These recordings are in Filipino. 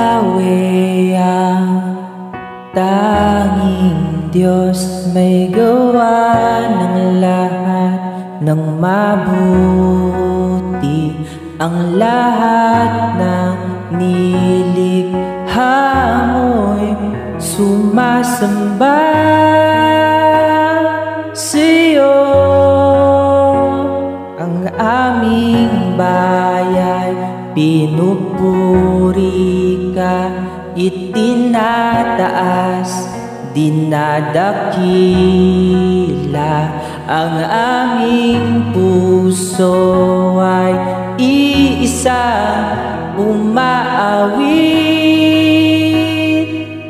Yahweh ang tanging Diyos May gawa ng lahat ng mabuti. Ang lahat ng nilikha mo'y sumasamba Sa'yo. Ang aming bayan pinupuri ka Itinataas dinadakila. Ang aming puso ay iisa umaawit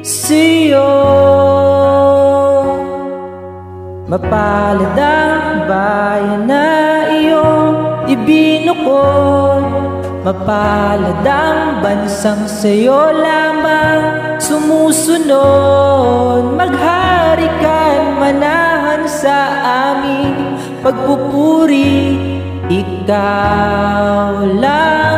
sa'yo. Mapalad ang bayan na iyong ibinukod Mapalad ang bansang sa'yo lamang. Sumusunod Maghari ka manahan sa aming pagpupuri Ikaw lang,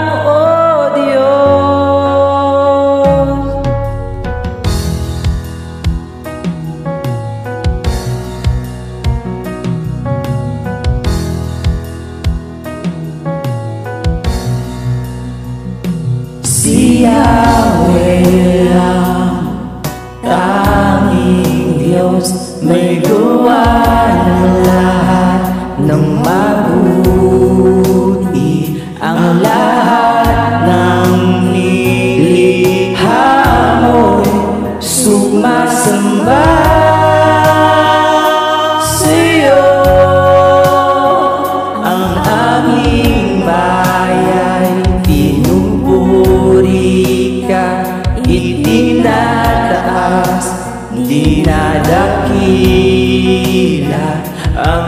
Yahweh ang tanging Diyos May gawa ng lahat ng mabuti. Ang lahat ng nilikha mo'y sumasamba dinadakila Ang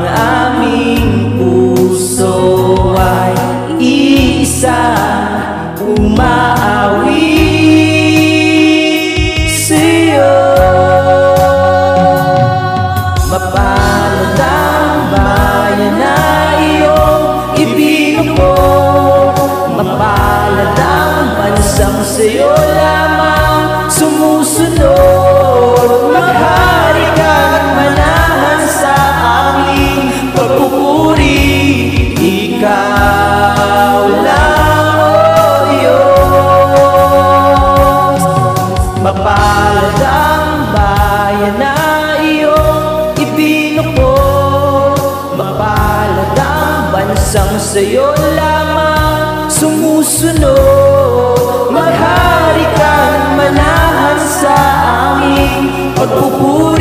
aming pagpupuri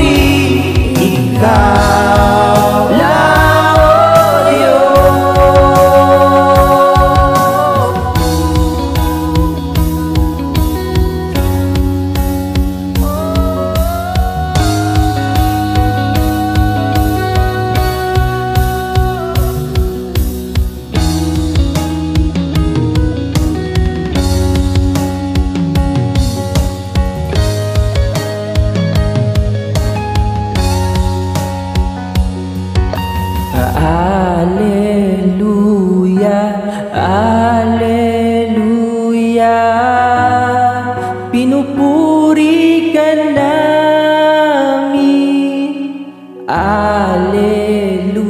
Alleluia,